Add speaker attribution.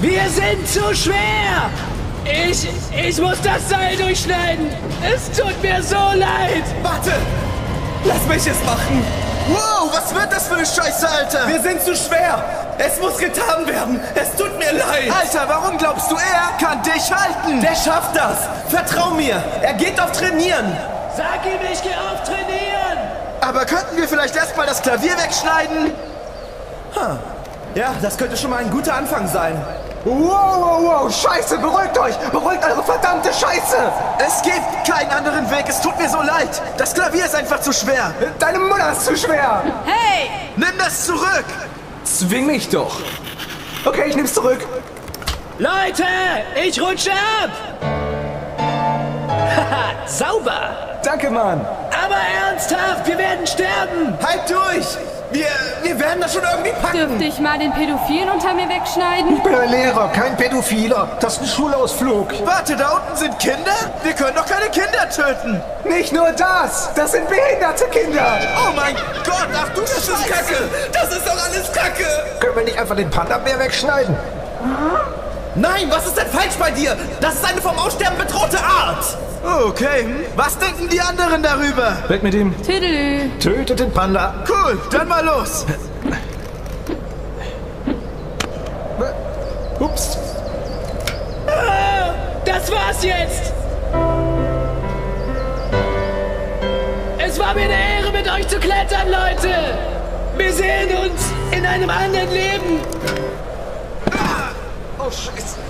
Speaker 1: Wir sind zu schwer! Ich, ich muss das Seil durchschneiden! Es tut mir so leid!
Speaker 2: Warte! Lass mich es machen!
Speaker 3: Wow, was wird das für eine Scheiße, Alter?
Speaker 2: Wir sind zu schwer! Es muss getan werden! Es tut mir leid!
Speaker 3: Alter, warum glaubst du, er kann dich halten?
Speaker 2: Der schafft das! Vertrau mir! Er geht auf Trainieren!
Speaker 1: Sag ihm, ich geh auf Trainieren!
Speaker 3: Wir vielleicht erstmal das Klavier wegschneiden?
Speaker 2: Ja, das könnte schon mal ein guter Anfang sein.
Speaker 4: Wow, wow, wow, scheiße, beruhigt euch! Beruhigt eure verdammte Scheiße!
Speaker 3: Es gibt keinen anderen Weg, es tut mir so leid. Das Klavier ist einfach zu schwer.
Speaker 4: Deine Mutter ist zu schwer!
Speaker 5: Hey!
Speaker 3: Nimm das zurück.
Speaker 4: Zwing mich doch! Okay, ich nehm's zurück.
Speaker 1: Leute, ich rutsche ab! Haha, sauber!
Speaker 4: Danke, Mann!
Speaker 1: Aber ernsthaft, wir werden sterben!
Speaker 2: Halt durch! Wir, wir werden das schon irgendwie packen!
Speaker 5: Dürfte ich mal den Pädophilen unter mir wegschneiden?
Speaker 4: Ich bin ein Lehrer, kein Pädophiler. Das ist ein Schulausflug.
Speaker 3: Warte, da unten sind Kinder? Wir können doch keine Kinder töten.
Speaker 4: Nicht nur das! Das sind behinderte Kinder!
Speaker 3: Oh mein Gott, ach du
Speaker 2: Das ist Kacke! Das ist doch alles Kacke!
Speaker 4: Können wir nicht einfach den Panda-Bär wegschneiden?
Speaker 2: Nein, was ist denn falsch bei dir? Das ist eine vom Aussterben bedrohte Art!
Speaker 3: Okay, hm? was denken die anderen darüber?
Speaker 4: Weg mit ihm.
Speaker 5: Tüdelü.
Speaker 4: Tötet den Panda.
Speaker 3: Cool, dann mal los.
Speaker 4: Ups.
Speaker 1: Das war's jetzt! Es war mir eine Ehre, mit euch zu klettern, Leute! Wir sehen uns in einem anderen Leben!
Speaker 4: Oh, scheiße.